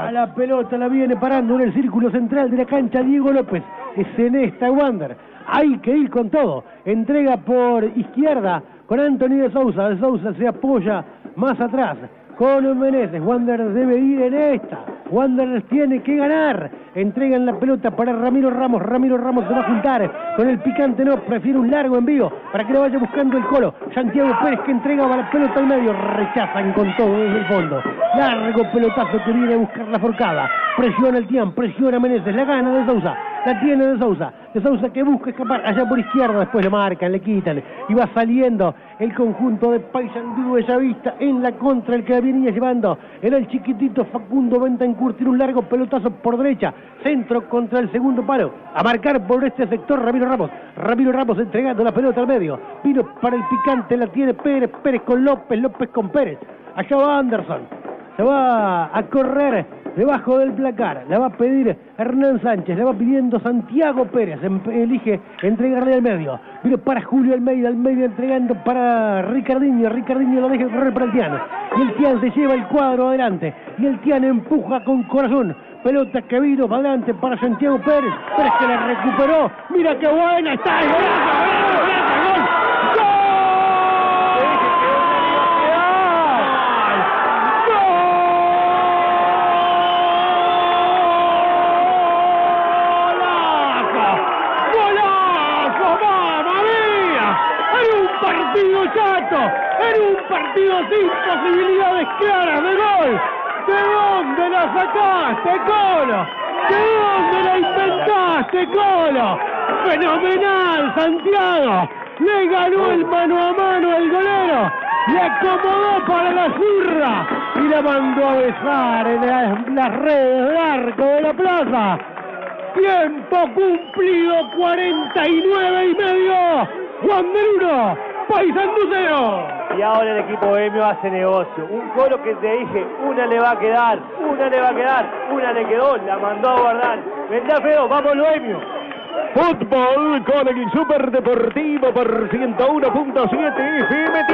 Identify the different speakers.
Speaker 1: A la pelota la viene parando en el círculo central de la cancha Diego López. Es en esta Wander. Hay que ir con todo. Entrega por izquierda con Anthony de Sousa. De Sousa se apoya más atrás con Meneses. Wander debe ir en esta. Wander tiene que ganar. Entregan la pelota para Ramiro Ramos. Ramiro Ramos se va a juntar con el picante. No, prefiere un largo envío para que lo vaya buscando el colo. Santiago Pérez que entrega la pelota al medio. Rechazan con todo desde el fondo. Largo pelotazo que viene a buscar la forcada. Presiona el Tian, presiona Meneses. La gana de Sousa. La tiene de Sousa. De Sousa que busca escapar allá por izquierda. Después lo marcan, le quitan. Y va saliendo el conjunto de Paysandú Bellavista en la contra. El que venía llevando era el chiquitito Facundo Bentancur. Tiene un largo pelotazo por derecha. Centro contra el segundo palo. A marcar por este sector Ramiro Ramos. Ramiro Ramos entregando la pelota al medio. Vino para el picante. La tiene Pérez. Pérez con López. López con Pérez. Allá va Anderson. Se va a correr debajo del placar. La va a pedir Hernán Sánchez, la va pidiendo Santiago Pérez. Em, elige entregarle al medio. Vino para Julio Almeida, Almeida entregando para Ricardinho. Ricardinho lo deja correr para el Tiano. Y el Tian se lleva el cuadro adelante. Y el Tian empuja con corazón. Pelota que vino para adelante para Santiago Pérez. Pérez que la recuperó. Mira qué buena está. partido chato, en un partido sin posibilidades claras de gol. ¿De dónde la sacaste, Colo? ¿De dónde la inventaste, Colo? Fenomenal, Santiago. Le ganó el mano a mano al golero. Le acomodó para la zurra y la mandó a besar en las, redes del arco de la plaza. Tiempo cumplido, 49 y medio. Juan del 1,
Speaker 2: y ahora el equipo bohemio hace negocio. Un coro que te dije, una le va a quedar, una le va a quedar, una le quedó, la mandó a guardar. Vendrá feo, vamos bohemio.
Speaker 3: Fútbol con el Super Deportivo por 101.7 FM.